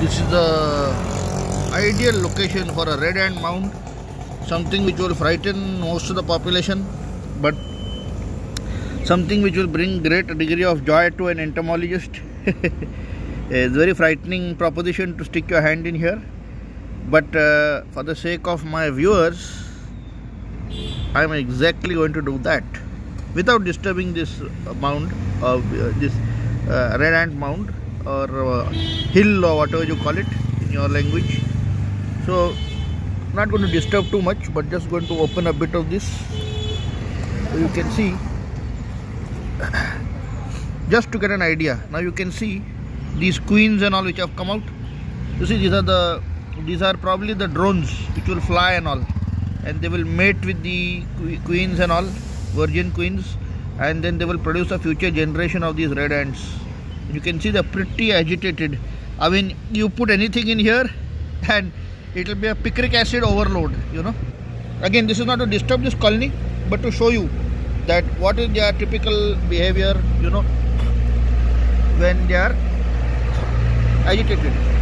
this is the ideal location for a red ant mound something which will frighten most of the population but something which will bring great degree of joy to an entomologist. It's a very frightening proposition to stick your hand in here but uh, for the sake of my viewers i'm exactly going to do that without disturbing this mound of uh, this uh, red ant mound or uh, hill or whatever you call it in your language. So not going to disturb too much but just going to open a bit of this. So you can see just to get an idea now you can see these queens and all which have come out. You see these are the these are probably the drones which will fly and all. And they will mate with the queens and all virgin queens. And then they will produce a future generation of these red ants you can see they're pretty agitated. I mean you put anything in here and it will be a picric acid overload you know. Again this is not to disturb this colony but to show you that what is their typical behavior you know when they are agitated